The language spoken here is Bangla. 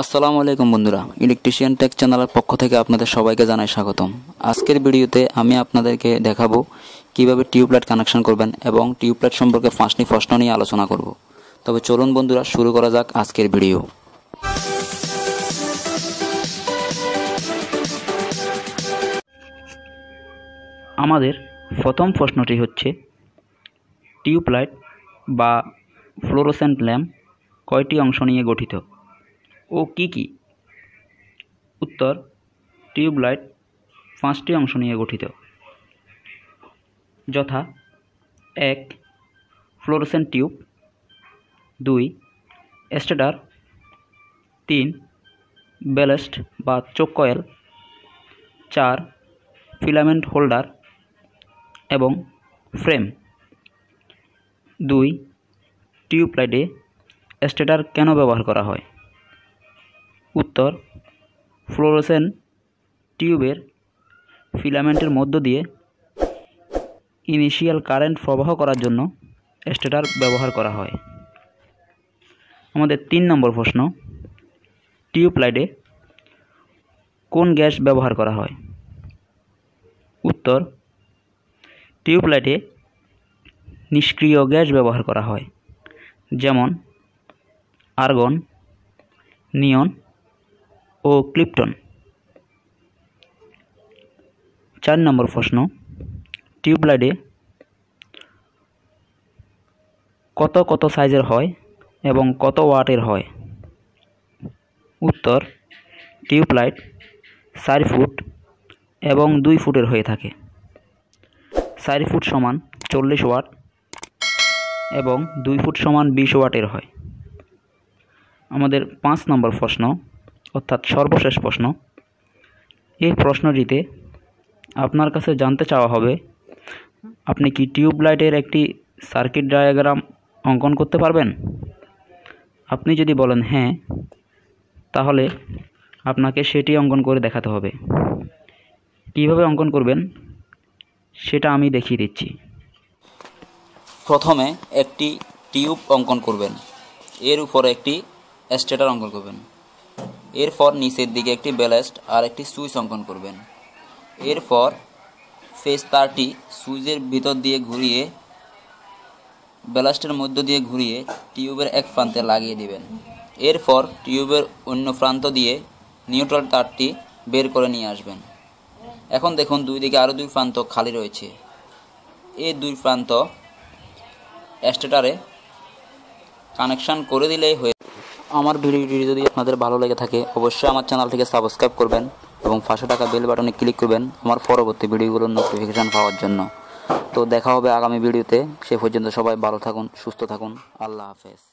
আসসালামু আলাইকুম বন্ধুরা ইলেকট্রিশিয়ান টেক চ্যানেলের পক্ষ থেকে আপনাদের সবাইকে জানাই স্বাগতম। আজকের ভিডিওতে আমি আপনাদেরকে দেখাবো কীভাবে টিউবলাইট কানেকশন করবেন এবং টিউবলাইট সম্পর্কে পাঁচটি প্রশ্ন নিয়ে আলোচনা করব। তবে চলুন বন্ধুরা, শুরু করা যাক আজকের ভিডিও। আমাদের প্রথম প্রশ্নটি হচ্ছে, টিউবলাইট বা ফ্লোরোসেন্ট ল্যাম্প কয়টি অংশ নিয়ে গঠিত? ও কি কি? উত্তর, টিউবলাইট পাঁচটি অংশ নিয়ে গঠিত। যথা, এক, ফ্লোরোসেন্ট টিউব, দুই স্টেটার তিন, ব্যালেস্ট বা চোক কয়েল, চার, ফিলামেন্ট হোল্ডার এবং ফ্রেম। দুই, টিউবলাইটে স্টেটার কেন ব্যবহার করা হয়? উত্তর ফ্লোরোসেন টিউবের ফিলামেন্টের মধ্য দিয়ে ইনিশিয়াল কারেন্ট প্রবাহ করার জন্য স্টেটার ব্যবহার করা হয়। আমাদের তিন নম্বর প্রশ্ন, টিউবলাইটে কোন গ্যাস ব্যবহার করা হয়? উত্তর, টিউবলাইটে নিষ্ক্রিয় গ্যাস ব্যবহার করা হয়, যেমন আর্গন, নিয়ন ও ক্লিপটন। চার নম্বর প্রশ্ন, টিউবলাইটে কত কত সাইজের হয় এবং কত ওয়াটের হয়? উত্তর, টিউবলাইট চার ফুট এবং দুই ফুটের হয়ে থাকে। চার ফুট সমান চল্লিশ ওয়াট এবং দুই ফুট সমান বিশ ওয়াটের হয়। আমাদের পাঁচ নম্বর প্রশ্ন অর্থাৎ সর্বশেষ প্রশ্ন। এই প্রশ্নটিতে আপনার কাছে জানতে চাওয়া হবে, আপনি কি টিউব লাইটের একটি সার্কিট ডায়াগ্রাম অঙ্কন করতে পারবেন? আপনি যদি বলেন হ্যাঁ তাহলে আপনাকে সেটি অঙ্কন করে দেখাতে হবে। কীভাবে অঙ্কন করবেন সেটা আমি দেখিয়ে দিচ্ছি। প্রথমে একটি টিউব অঙ্কন করবেন। এর উপরে একটি স্টেটার অঙ্কন করবেন। এরপর নিচের দিকে একটি ব্যালাস্ট আর একটি সুইচ অঙ্কন করবেন। এরপর ফেস তারটি সুইচের ভিতর দিয়ে ঘুরিয়ে, ব্যালাস্টের মধ্য দিয়ে ঘুরিয়ে টিউবের এক প্রান্তে লাগিয়ে দিবেন। এরপর টিউবের অন্য প্রান্ত দিয়ে নিউট্রাল তারটি বের করে নিয়ে আসবেন। এখন দেখুন দুই দিকে আরও দুই প্রান্ত খালি রয়েছে। এই দুই প্রান্ত স্টেটারে কানেকশান করে দিলেই হয়ে আমার ভিডিওটি যদি আপনাদের ভালো লেগে থাকে, অবশ্যই আমার চ্যানেল থেকে সাবস্ক্রাইব করবেন এবং পাশে টাকা বেল বাটনে ক্লিক করবেন আমার পরবর্তী ভিডিওগুলোর নোটিফিকেশান পাওয়ার জন্য। তো দেখা হবে আগামী ভিডিওতে। সে পর্যন্ত সবাই ভালো থাকুন, সুস্থ থাকুন। আল্লাহ হাফেজ।